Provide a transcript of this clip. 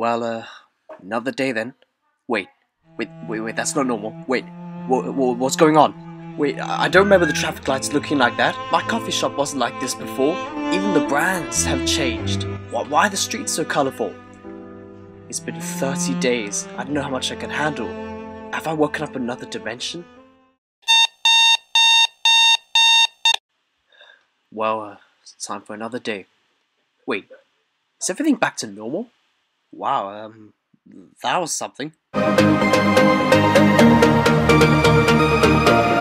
Well, uh, another day then. Wait, wait, wait, wait, that's not normal. Wait, wha- wha- what's going on? Wait, I don't remember the traffic lights looking like that. My coffee shop wasn't like this before. Even the brands have changed. Why, why are the streets so colorful? It's been 30 days. I don't know how much I can handle. Have I woken up another dimension? Well, uh, it's time for another day. Wait, is everything back to normal? Wow, um, that was something.